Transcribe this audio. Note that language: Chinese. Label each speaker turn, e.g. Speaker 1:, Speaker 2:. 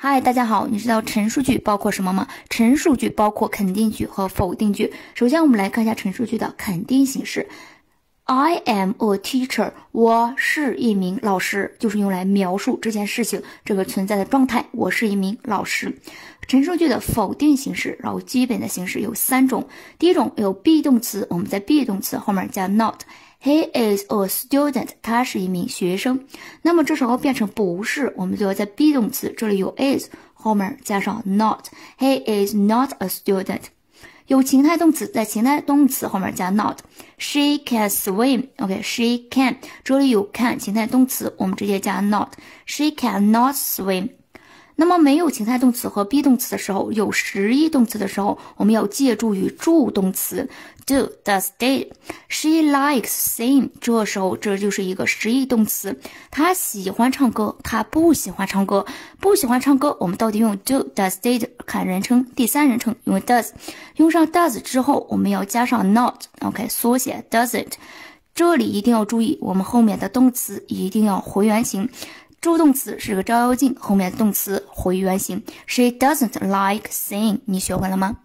Speaker 1: 嗨，大家好，你知道陈述句包括什么吗？陈述句包括肯定句和否定句。首先，我们来看一下陈述句的肯定形式：I am a teacher，我是一名老师，就是用来描述这件事情这个存在的状态。我是一名老师。陈述句的否定形式，然后基本的形式有三种。第一种有 be 动词，我们在 be 动词后面加 not。He is a student，他是一名学生。那么这时候变成不是，我们就要在 be 动词这里有 is 后面加上 not。He is not a student。有情态动词，在情态动词后面加 not。She can swim。OK，she can，这里有 can 情态动词，我们直接加 not。She cannot swim。那么没有情态动词和 be 动词的时候，有实义动词的时候，我们要借助于助动词 do does did。She likes sing，这时候这就是一个实义动词，她喜欢唱歌，她不喜欢唱歌，不喜欢唱歌，我们到底用 do does did 看人称第三人称，用 does，用上 does 之后，我们要加上 not，OK，缩写 doesn't。这里一定要注意，我们后面的动词一定要回原形。助动词是个照妖镜，后面动词回原形。She doesn't like singing，你学会了吗？